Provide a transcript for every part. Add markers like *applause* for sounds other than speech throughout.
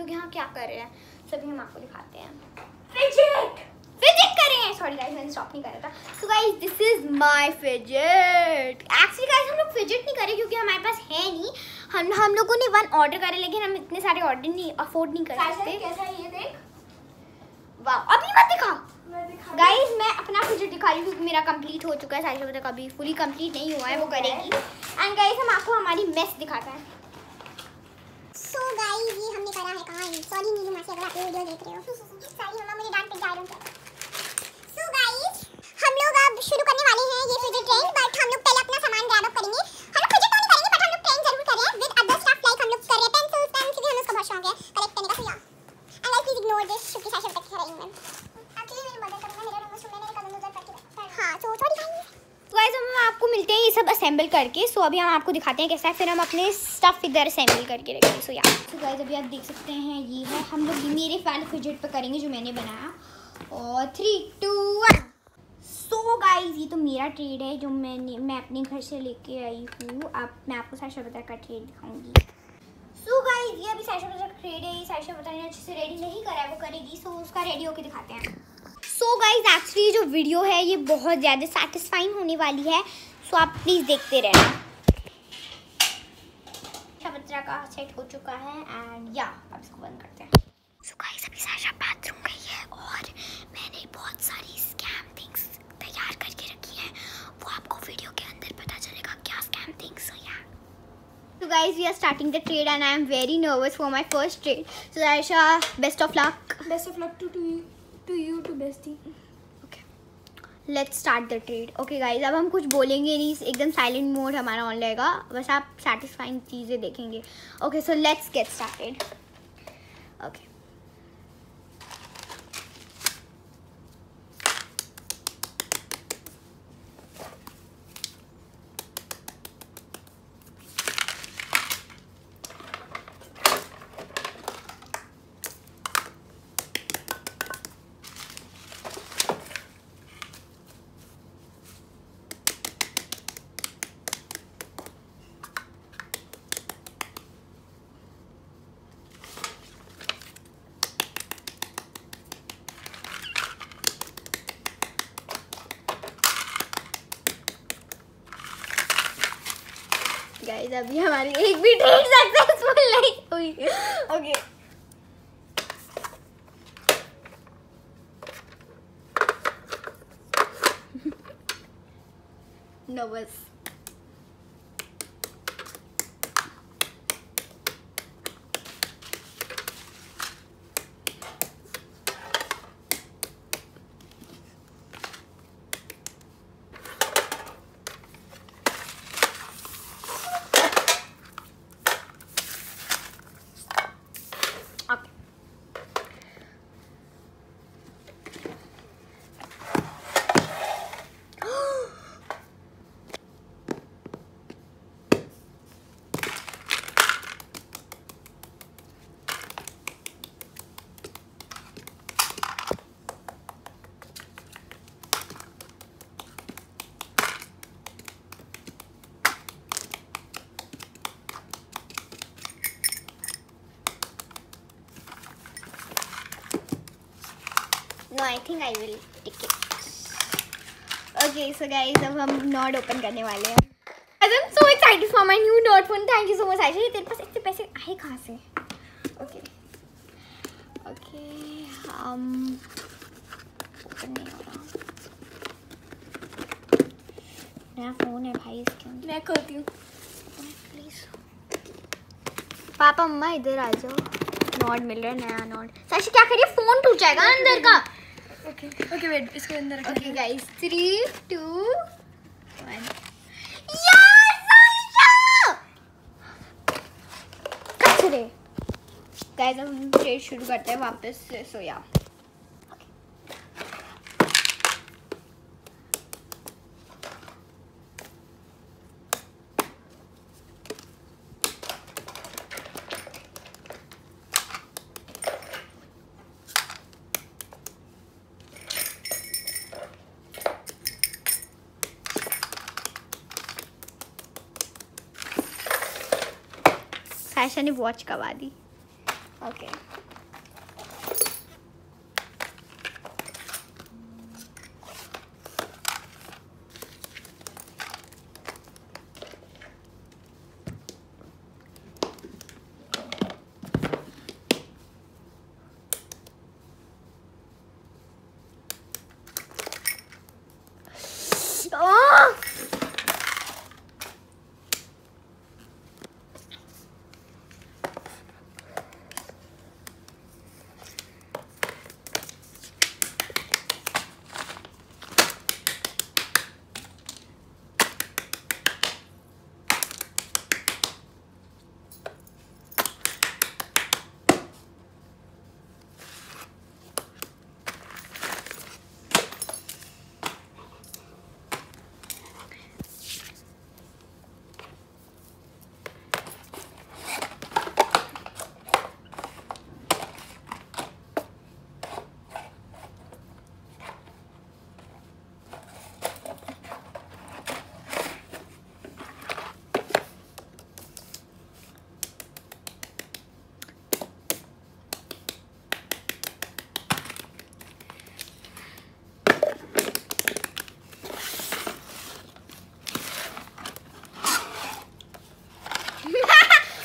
लोग यहाँ क्या कर रहे हैं? सभी हम आपको दिखाते हैं। फिजिट फिजिट कर रहे हैं। सॉरी गाइस मैंने स्टॉप नहीं करा था। So guys this is my fidget actually guys हम लोग फिजिट नहीं करें क्योंकि हमारे पास है नहीं। हम हम लोगों ने वन ऑर्डर करे लेकिन हम इतने सारे ऑर्डर नहीं अफोर्ड नहीं कर सकते। कैसा है ये देख? वाह अभी मत दिखा। गाइस मैं अपना फिजिट दिखा रही हूँ क्योंकि मेरा कंप्लीट हो चुका है। सारी शब्द अभी फुली कंप्लीट नहीं हुआ है वो करेगी। एंड गाइस हम आपको हमारी मेस दिखाते हैं। सो गाइस ये हमने करा है कहाँ सॉरी नीलू मासी अगर आप ये वीडियो देख रहे हो। सॉरी मम्मा मुझे डांट पे जा रहे हो सो गाइस हम लोग अब शुरू करने वाले हैं ये फिजिट ट्रेन बट हम लोग पहले अपना सामान ग्रैब अप करेंगे। हम लोग फिजिट तो नहीं करेंगे बट हम लोग ट्रेन ज़रूर कर रहे हैं। विद अदर स्टफ़ लाइक हम लोग कर रहे हैं पेंसिल्स पेन क्योंकि हमें उसका बहुत शौक है कलेक्ट करने का। So yeah and guys please ignore this शुक्रिया साशा तक कह रही हूँ मैं एक्चुअली मेरी मदर का मेरा रूम में मेरे कज़न उधर करके हाँ सो सॉरी गाइस तो गाइज़ हम आपको मिलते हैं ये सब असेंबल करके। सो अभी हम आपको दिखाते हैं कैसा है। फिर हम अपने स्टफ़ इधर असेंबल करके रखेंगे। सो या तो गाइस अभी आप देख सकते हैं, ये है। हम लोग मेरे फ़ैन फिजिट पे करेंगे जो मैंने बनाया। और three two one so guys ये तो मेरा ट्रेड है, जो मैंने, मैं अपने घर से लेके आई हूँ। आप, मैं आपको साशा बता का ट्रेड दिखाऊँगी। सो गाइज़ ये अभी साशा बता का ट्रेड है। ये साशा बता ने अच्छे से रेडी नहीं करा है, वो करेगी। सो उसका रेडी होके दिखाते हैं। सो गाइज़ एक्चुअली जो वीडियो है ये बहुत ज़्यादा सेटिस्फाइंग होने वाली है। सो आप प्लीज़ देखते रहना का सेट हो चुका है एंड या अब इसको बंद करते हैं। सो गाइस अभी साशा बाथरूम गई है और मैंने बहुत सारी स्कैम थिंग्स तैयार करके रखी है। वो आपको वीडियो के अंदर पता चलेगा क्या स्कैम थिंग्स हो या So guys, we are starting the trade and I am very nervous for my first trade. So Aisha, best of luck. Best of luck to to to you too bestie let's start the trade okay guys अब हम कुछ बोलेंगे नहीं, एकदम silent mode हमारा on रहेगा। बस आप सेटिस्फाइंग चीज़ें देखेंगे। Okay so let's get started okay guys अभी हमारी एक भी ट्रेड सक्सेसफुल नहीं हुई। Okay nervous okay I think I will take it. Okay, अब हम नॉट ओपन करने वाले हैं I'm so excited for my new node phone. Thank you so much, Aisha. तेरे पास इतने पैसे आए कहाँ से? Okay. Okay. Um. ओपन नहीं हो रहा. नया फ़ोन है भाई इसके. मैं खोलती हूँ प्लीज़ पापा मम्मा इधर आ जाओ नॉट मिल रहा है नया नॉट साक्षी क्या करिए फ़ोन टूट जाएगा अंदर का ओके ओके वेट इसको अंदर okay guys three two one कचरे। गाइस हम शुरू करते हैं वापस से सो या ने वॉच करवा दी ओके Oh!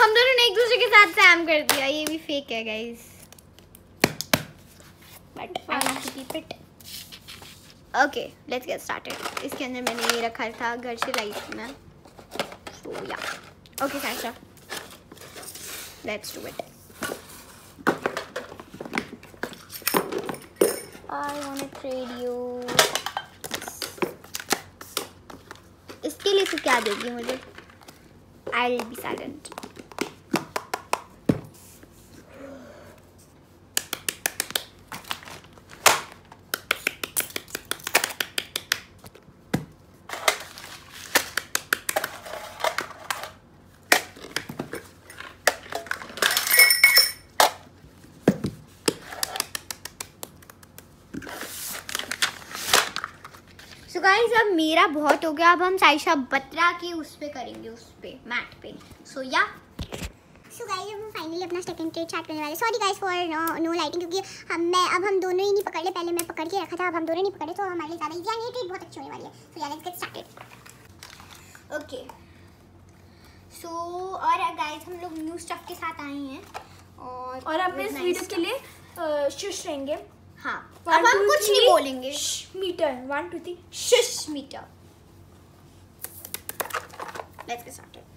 हम दोनों ने एक दूसरे के साथ सैम कर दिया। ये भी फेक है guys but keep it okay let's get started इसके अंदर मैंने ये रखा था घर से लाई थी मैं so yeah okay Saisha let's do it I want to trade you इसके लिए तू क्या देगी मुझे? I will be so guys अब मेरा बहुत हो गया अब हम साइशा बत्रा की उस पे करेंगे उस पे मैट पे। सो या सो गाइस अब हम फाइनली अपना सेकंड ट्रेड स्टार्ट करने वाले sorry guys for no lighting क्योंकि हम मैं अब हम दोनों ही नहीं पकड़ ले पहले मैं पकड़ के रखा था अब हम दोनों नहीं पकड़े तो हमारे लिए ज़्यादा इजी ये ट्रेड बहुत अच्छी होने वाली है। So yeah let's get started okay so और गाइस हम लोग न्यू स्टफ़ के साथ आए हैं और और इस वीडियो के लिए अ, शुश रहेंगे हाँ One, अब हम कुछ नहीं बोलेंगे। मीटर वन टू थ्री शिश meter let's get started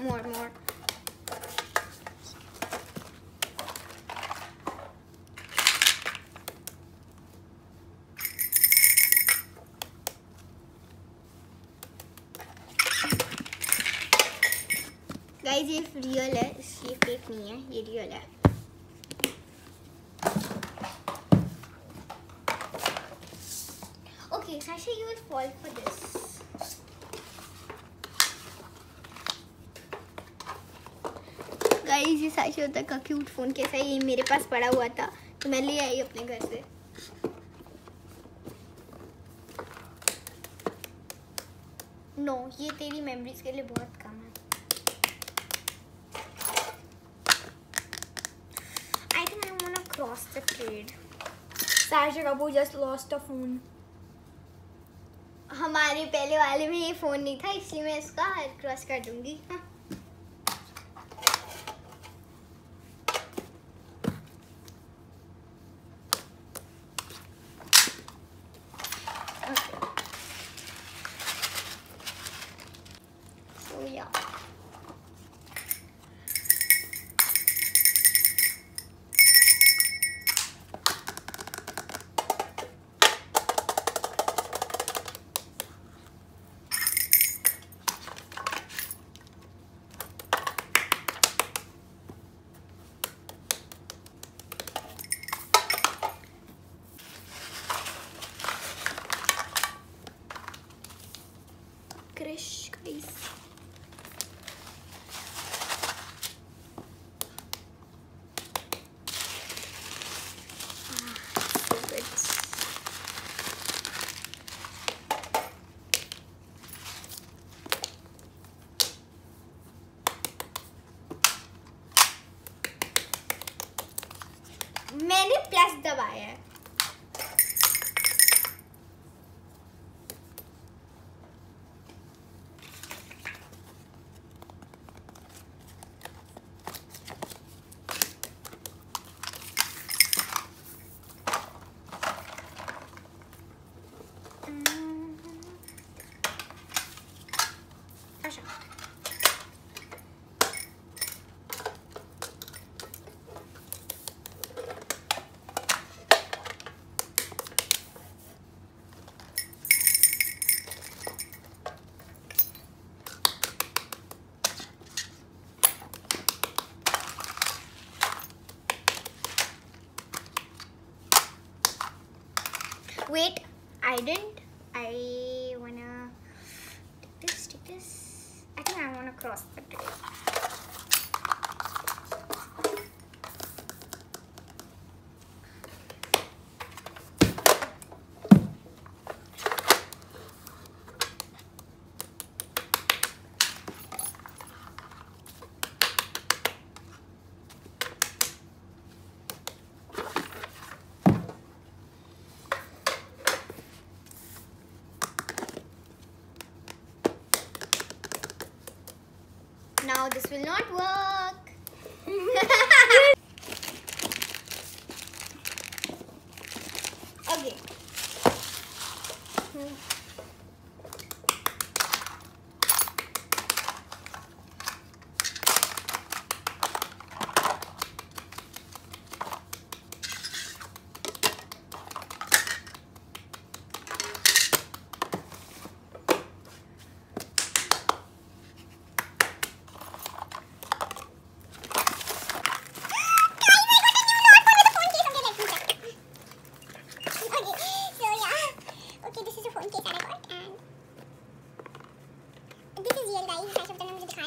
more more guys ये रियल है ये फेक नहीं है ये रियल है Okay, Sasha, you will fall for this. Guys ये साशा होता का क्यूट फ़ोन कैसा है ये मेरे पास पड़ा हुआ था तो मैं ले आई अपने घर से। नो no, ये तेरी मेमोरीज के लिए बहुत कम है। I think I want to cross the trade Sasha Kapoor just lost a phone हमारे पहले वाले में ये फ़ोन नहीं था इसलिए मैं इसका क्रॉस कर दूँगी। हाँ। Now this will not work.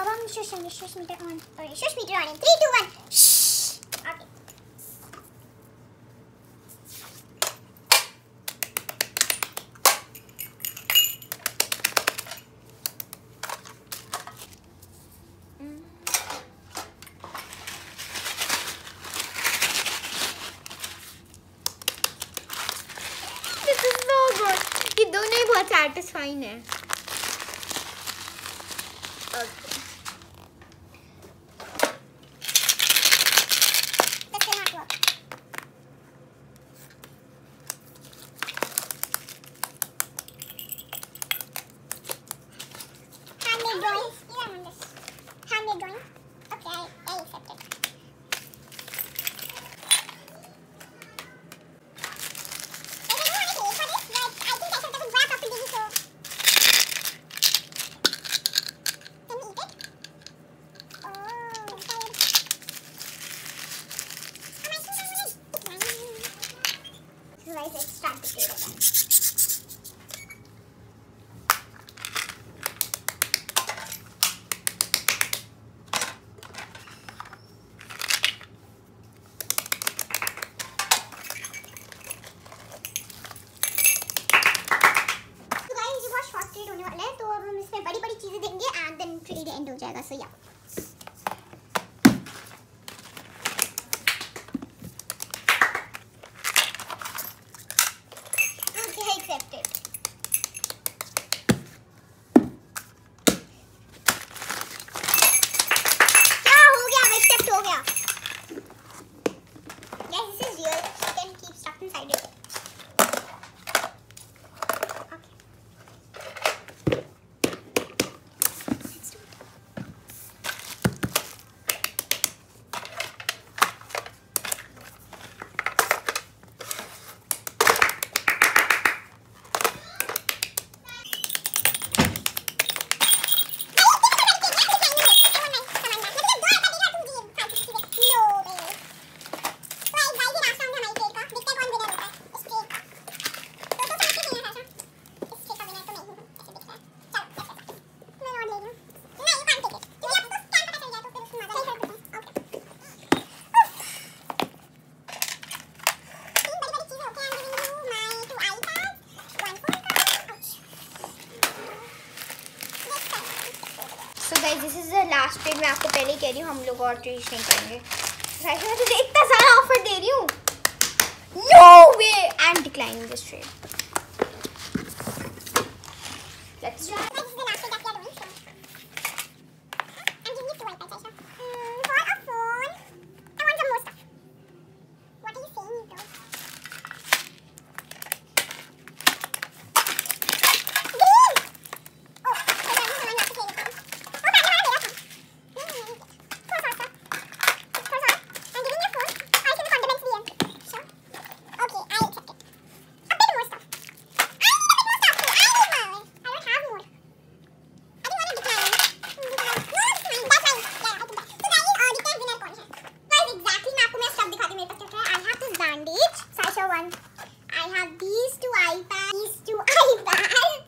babam shush on, shush meter on. Okay, shush meter on in Shh. Okay. This is so good. ये दोनों ही बहुत satisfying और चीज़ नहीं करेंगे। इतना सारा ऑफ़र दे रही हूँ। No way I am declining this trade Sasha one. I have these two iPads, these two *laughs* iPads,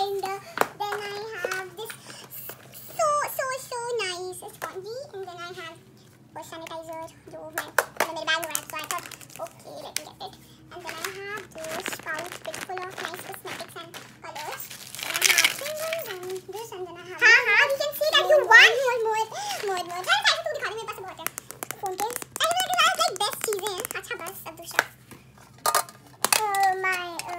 and then I have this so, so, so nice spongy, and then I have for sanitizer, Do my मतलब bag bag so I thought, okay, let me get it. And then I have this pouch big full of nice cosmetics and colors. And I have ding, ding, this, and then I have. Uh-huh. हाँ हाँ, you can see that you want more, more, more, more. चल, चल, तू दिखा दे मेरे पास बहुत है. Phone के. I like best चीजें हैं. अच्छा बस अब दूसरा.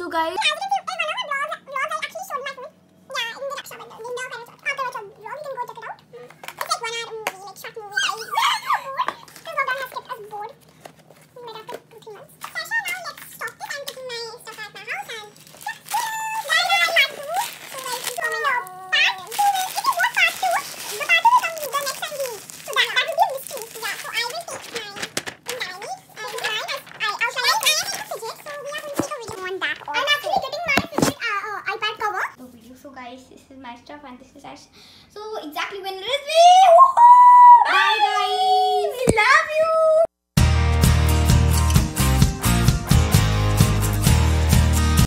So guys